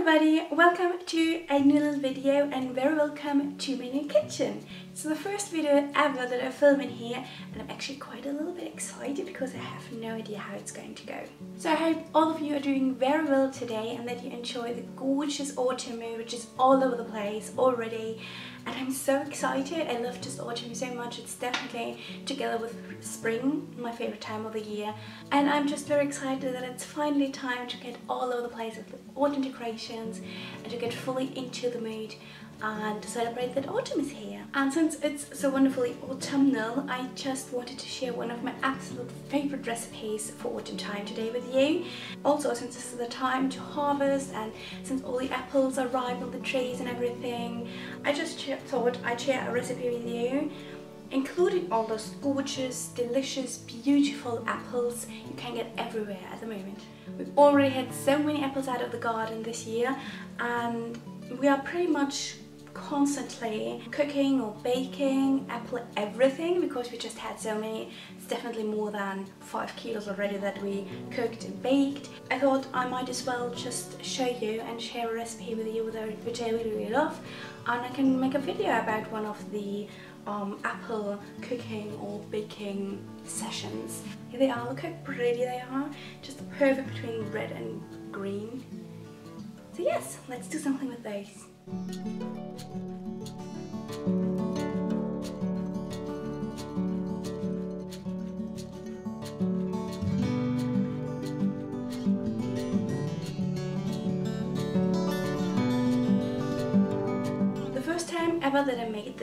everybody, welcome to a new little video and very welcome to my new kitchen. It's the first video ever that I film in here and I'm actually quite a little bit excited because I have no idea how it's going to go. So I hope all of you are doing very well today and that you enjoy the gorgeous autumn mood which is all over the place already and I'm so excited. I love just autumn so much. It's definitely together with spring, my favorite time of the year. And I'm just very excited that it's finally time to get all over the place with autumn decorations and to get fully into the mood and to celebrate that autumn is here. And since it's so wonderfully autumnal, I just wanted to share one of my absolute favorite recipes for autumn time today with you. Also, since this is the time to harvest and since all the apples are ripe on the trees and everything, I just thought I'd share a recipe with you including all those gorgeous, delicious, beautiful apples you can get everywhere at the moment. We've already had so many apples out of the garden this year and we are pretty much constantly cooking or baking apple everything because we just had so many. It's definitely more than five kilos already that we cooked and baked. I thought I might as well just show you and share a recipe with you which I really really love. And I can make a video about one of the um, apple cooking or baking sessions. Here they are. Look how pretty they are. Just perfect between red and green. So yes let's do something with those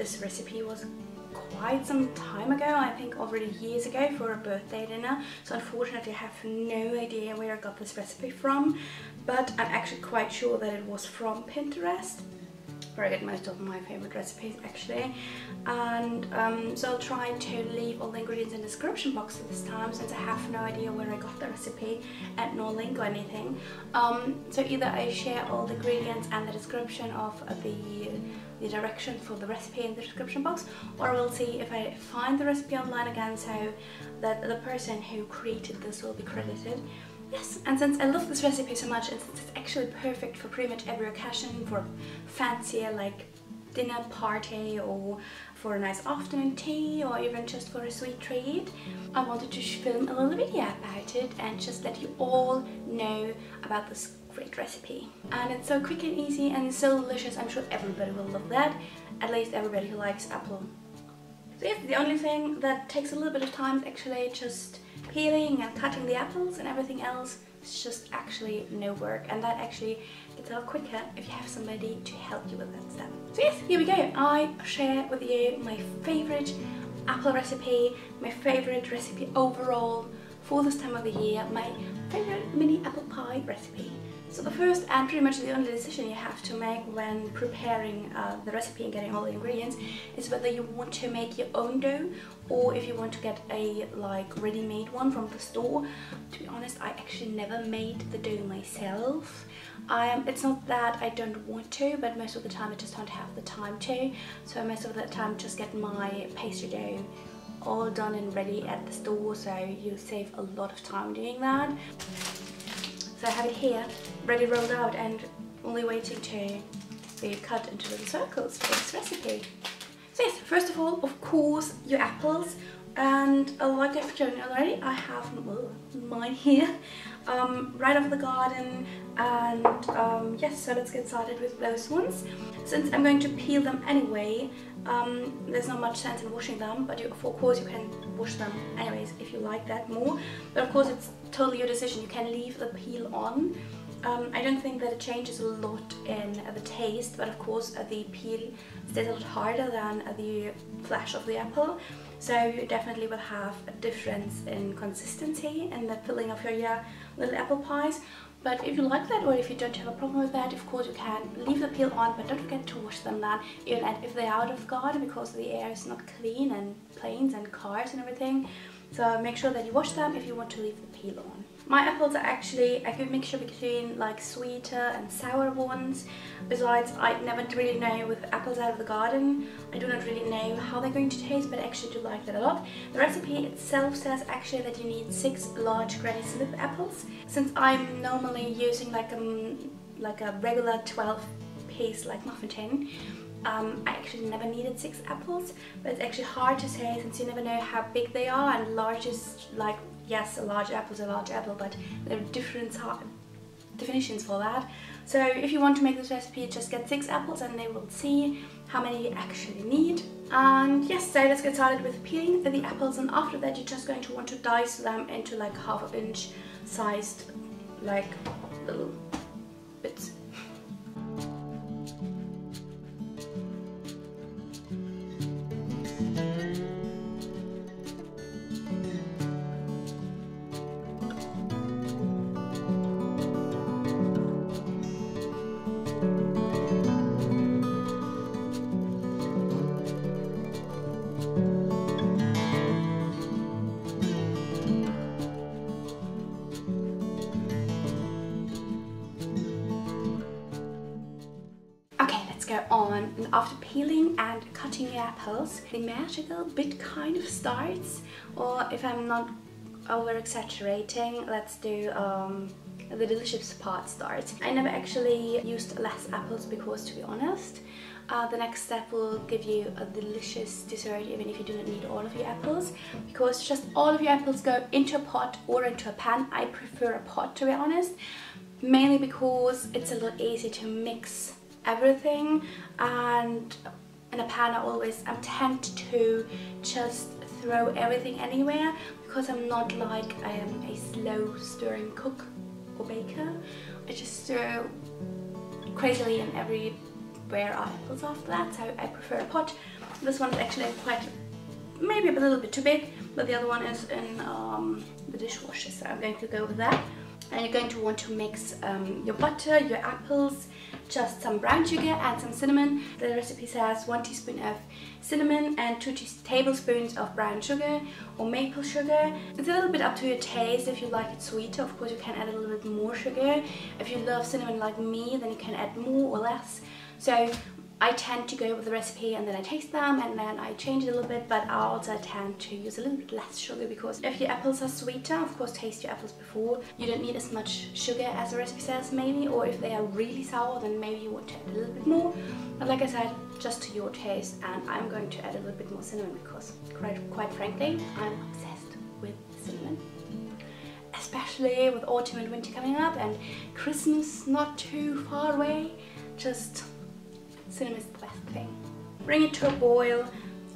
this recipe was quite some time ago, I think already years ago for a birthday dinner. So unfortunately I have no idea where I got this recipe from, but I'm actually quite sure that it was from Pinterest where I get most of my favorite recipes actually and um, so I'll try to leave all the ingredients in the description box this time since I have no idea where I got the recipe and no link or anything um, so either I share all the ingredients and the description of the the direction for the recipe in the description box or we'll see if I find the recipe online again so that the person who created this will be credited Yes, and since I love this recipe so much, and since it's actually perfect for pretty much every occasion, for fancier like dinner party or for a nice afternoon tea or even just for a sweet treat. I wanted to film a little video about it and just let you all know about this great recipe. And it's so quick and easy and so delicious, I'm sure everybody will love that, at least everybody who likes apple. So yes, the only thing that takes a little bit of time is actually just peeling and cutting the apples and everything else it's just actually no work and that actually gets a lot quicker if you have somebody to help you with that stuff. So yes, here we go. I share with you my favorite apple recipe, my favorite recipe overall for this time of the year, my favorite mini apple pie recipe. So the first and pretty much the only decision you have to make when preparing uh, the recipe and getting all the ingredients is whether you want to make your own dough or if you want to get a like ready-made one from the store. To be honest, I actually never made the dough myself. Um, it's not that I don't want to, but most of the time I just don't have the time to. So most of the time just get my pastry dough all done and ready at the store so you save a lot of time doing that. So I have it here, ready rolled out and only waiting to be cut into little circles for this recipe. So yes, first of all, of course, your apples. And like I've shown you already, I have mine here, um, right off the garden. And um, yes, so let's get started with those ones. Since I'm going to peel them anyway, um, there's not much sense in washing them, but you, of course you can wash them anyways if you like that more. But of course it's totally your decision, you can leave the peel on. Um, I don't think that it changes a lot in uh, the taste, but of course uh, the peel stays a lot harder than uh, the flesh of the apple. So you definitely will have a difference in consistency in the filling of your little apple pies. But if you like that or if you don't have a problem with that, of course you can leave the peel on, but don't forget to wash them then, even if they're out of garden because the air is not clean and planes and cars and everything. So make sure that you wash them if you want to leave the peel on. My apples are actually a good mixture between like sweeter and sour ones. Besides, I never really know with apples out of the garden, I do not really know how they're going to taste, but I actually do like that a lot. The recipe itself says actually that you need six large Granny Smith apples. Since I'm normally using like a like a regular 12 piece like muffin tin, um, I actually never needed six apples, but it's actually hard to say since you never know how big they are and large is like, yes, a large apple is a large apple, but there are different definitions for that. So if you want to make this recipe, just get six apples and they will see how many you actually need. And yes, so let's get started with peeling the apples and after that you're just going to want to dice them into like half an inch sized like little bits. And after peeling and cutting the apples the magical bit kind of starts or if I'm not over exaggerating let's do um, the delicious part starts. I never actually used less apples because to be honest uh, the next step will give you a delicious dessert even if you do not need all of your apples because just all of your apples go into a pot or into a pan. I prefer a pot to be honest mainly because it's a lot easier to mix everything and in a pan I always I tend to just throw everything anywhere because I'm not like I am a slow stirring cook or baker. I just stir crazily in everywhere apples after that so I prefer a pot. This one is actually quite maybe a little bit too big but the other one is in um, the dishwasher so I'm going to go with that and you're going to want to mix um, your butter, your apples, just some brown sugar and some cinnamon. The recipe says one teaspoon of cinnamon and two tablespoons of brown sugar or maple sugar. It's a little bit up to your taste if you like it sweeter. Of course you can add a little bit more sugar. If you love cinnamon like me then you can add more or less. So I tend to go with the recipe and then I taste them and then I change it a little bit but I also tend to use a little bit less sugar because if your apples are sweeter, of course taste your apples before. You don't need as much sugar as the recipe says maybe or if they are really sour then maybe you want to add a little bit more. But like I said, just to your taste and I'm going to add a little bit more cinnamon because quite, quite frankly, I'm obsessed with cinnamon especially with autumn and winter coming up and Christmas not too far away. Just Cinnamon is the best thing. Bring it to a boil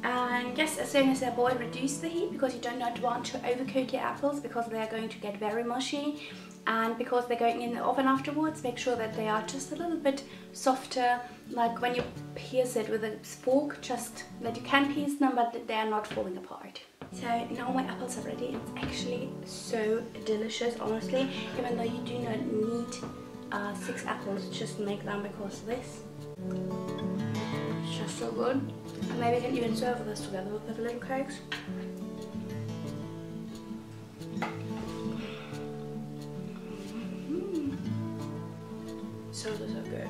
and yes, as soon as they boil, reduce the heat because you do not want to overcook your apples because they are going to get very mushy and because they're going in the oven afterwards, make sure that they are just a little bit softer like when you pierce it with a fork, just that you can pierce them but they are not falling apart. So now my apples are ready. It's actually so delicious, honestly, even though you do not need uh, six apples, just make them because this. It's just so good. And maybe I can even serve this together with the little cakes. Mm. So, so, so good.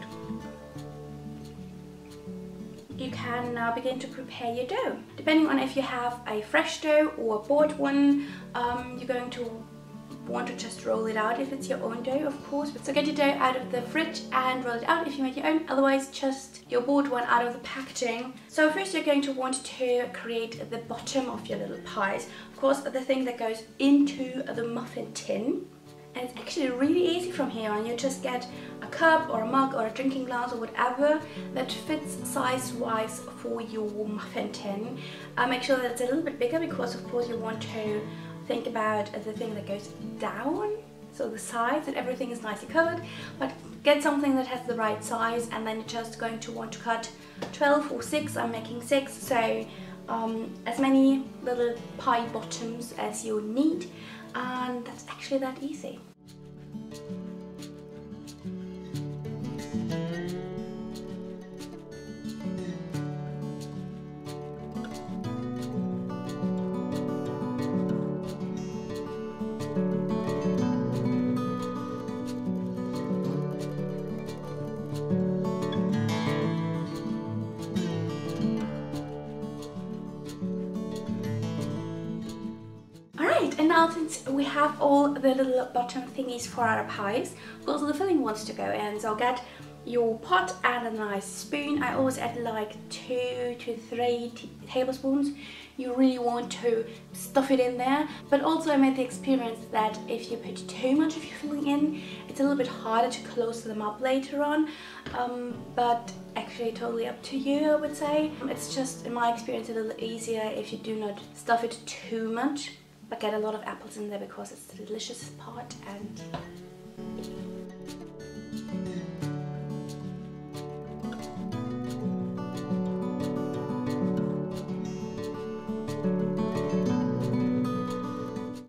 You can now begin to prepare your dough. Depending on if you have a fresh dough or a bought one, um, you're going to want to just roll it out if it's your own dough of course so get your dough out of the fridge and roll it out if you make your own. Otherwise just your bought one out of the packaging. So first you're going to want to create the bottom of your little pies. Of course the thing that goes into the muffin tin and it's actually really easy from here on. You just get a cup or a mug or a drinking glass or whatever that fits size wise for your muffin tin. Uh, make sure that it's a little bit bigger because of course you want to think about the thing that goes down so the sides and everything is nicely covered but get something that has the right size and then you're just going to want to cut 12 or 6 I'm making 6 so um, as many little pie bottoms as you need and that's actually that easy we have all the little bottom thingies for our pies. because the filling wants to go in, so get your pot and a nice spoon. I always add like two to three tablespoons. You really want to stuff it in there. But also I made the experience that if you put too much of your filling in, it's a little bit harder to close them up later on. Um, but actually totally up to you, I would say. It's just, in my experience, a little easier if you do not stuff it too much. But get a lot of apples in there because it's the delicious part and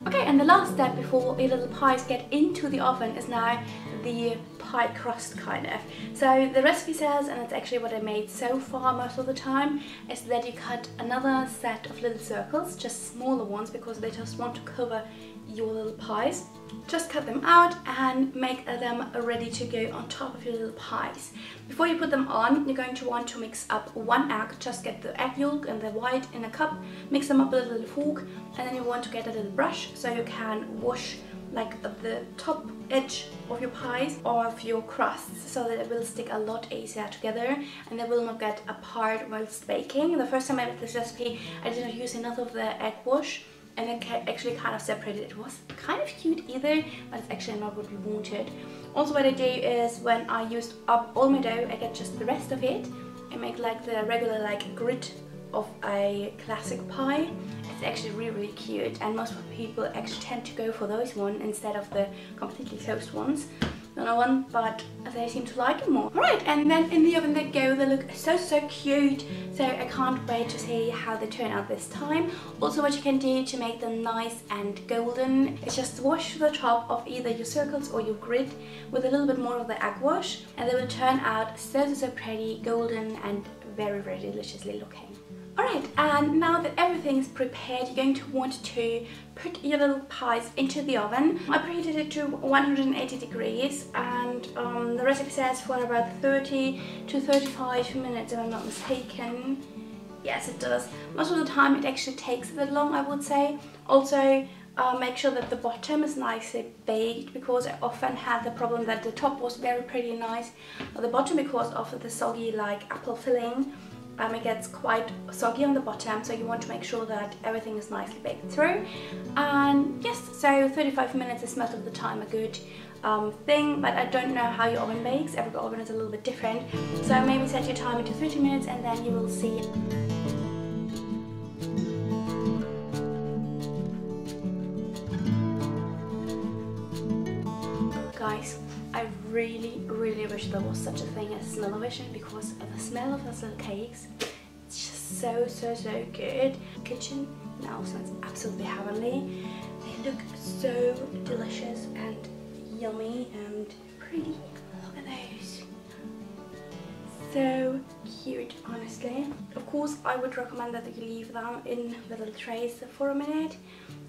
Okay, and the last step before your little pies get into the oven is now the pie crust kind of. So the recipe says, and it's actually what I made so far most of the time, is that you cut another set of little circles, just smaller ones because they just want to cover your little pies. Just cut them out and make them ready to go on top of your little pies. Before you put them on, you're going to want to mix up one egg. Just get the egg yolk and the white in a cup, mix them up with a little fork, and then you want to get a little brush so you can wash like the top edge of your pies or of your crusts so that it will stick a lot easier together and they will not get apart whilst baking. The first time I made this recipe I didn't use enough of the egg wash and it actually kind of separated. It was kind of cute either, but it's actually not what we wanted. Also what I do is when I used up all my dough, I get just the rest of it and make like the regular like grid of a classic pie. It's actually really, really cute and most people actually tend to go for those one instead of the completely closed ones another one, but they seem to like it more. Alright, and then in the oven they go. They look so, so cute. So I can't wait to see how they turn out this time. Also what you can do to make them nice and golden is just wash the top of either your circles or your grid with a little bit more of the egg wash. And they will turn out so, so, so pretty, golden and very, very deliciously looking. Alright, and now that everything is prepared, you're going to want to put your little pies into the oven. I preheated it to 180 degrees and um, the recipe says for about 30 to 35 minutes if I'm not mistaken. Yes, it does. Most of the time it actually takes a bit long, I would say. Also, uh, make sure that the bottom is nicely baked because I often had the problem that the top was very pretty nice, but the bottom because of the soggy like apple filling um, it gets quite soggy on the bottom so you want to make sure that everything is nicely baked through. And yes so 35 minutes is most of the time a good um, thing but I don't know how your oven bakes. Every oven is a little bit different. So maybe set your timer to 30 minutes and then you will see really, really wish there was such a thing as smell-o-vision because the smell of those little cakes, it's just so, so, so good. Kitchen now smells absolutely heavenly. They look so delicious and yummy and pretty. Look at those. So cute, honestly. Of course, I would recommend that you leave them in the little trays for a minute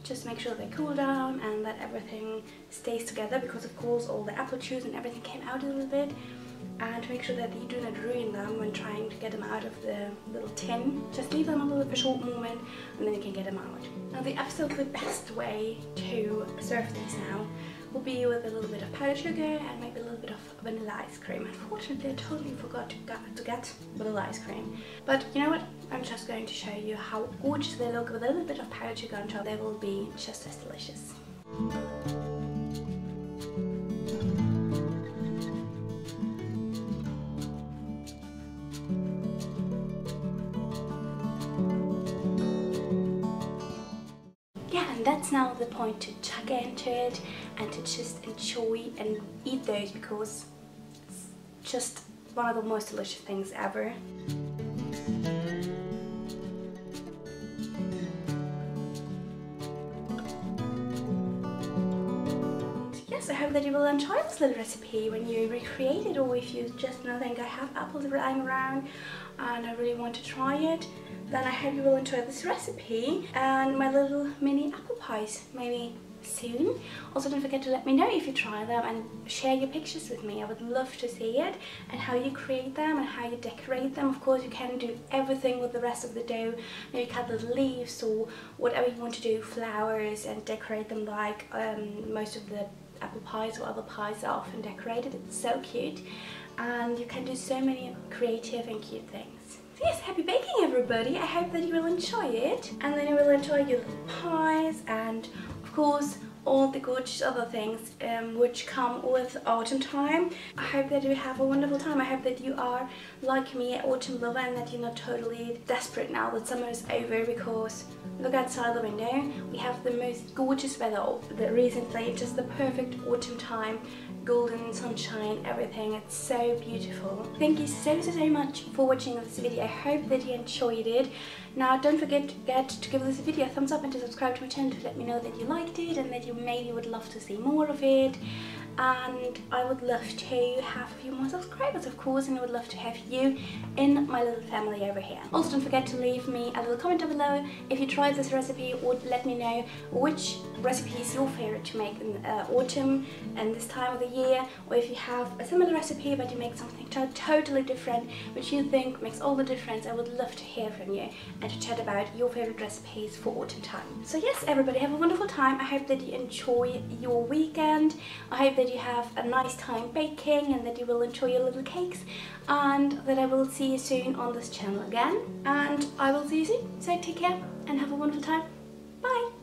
just make sure they cool down and that everything stays together because of course all the apple juice and everything came out a little bit and to make sure that you do not ruin them when trying to get them out of the little tin. Just leave them a little for a short moment and then you can get them out. Now the absolutely best way to serve these now will be with a little bit of powdered sugar and maybe a little bit of vanilla ice cream. Unfortunately, I totally forgot to get, to get vanilla ice cream. But you know what? I'm just going to show you how gorgeous they look with a little bit of powdered sugar on top. They will be just as delicious. The point to chuck into it and to just enjoy and eat those because it's just one of the most delicious things ever. Yes, I hope that you will enjoy this little recipe when you recreate it or if you just know think I have apples lying around and I really want to try it then I hope you will enjoy this recipe and my little mini apple pies. Maybe soon. Also don't forget to let me know if you try them and share your pictures with me. I would love to see it and how you create them and how you decorate them. Of course you can do everything with the rest of the dough. Maybe cut little leaves or whatever you want to do, flowers and decorate them like um, most of the apple pies or other pies are often decorated. It's so cute and you can do so many creative and cute things. Yes, happy baking everybody. I hope that you will enjoy it and then you will enjoy your little pies and of course all the gorgeous other things um, which come with autumn time. I hope that you have a wonderful time. I hope that you are like me, autumn lover, and that you're not totally desperate now that summer is over because look outside the window. We have the most gorgeous weather recently, just the perfect autumn time golden sunshine, everything. It's so beautiful. Thank you so, so, so much for watching this video. I hope that you enjoyed it. Now, don't forget to give this video a thumbs up and to subscribe to my channel to let me know that you liked it and that you maybe would love to see more of it and I would love to have a few more subscribers of course and I would love to have you in my little family over here. Also don't forget to leave me a little comment down below if you tried this recipe or let me know which recipe is your favorite to make in uh, autumn and this time of the year or if you have a similar recipe but you make something totally different which you think makes all the difference I would love to hear from you and to chat about your favorite recipes for autumn time. So yes everybody have a wonderful time I hope that you enjoy your weekend I hope that that you have a nice time baking and that you will enjoy your little cakes and that I will see you soon on this channel again and I will see you soon. So take care and have a wonderful time. Bye!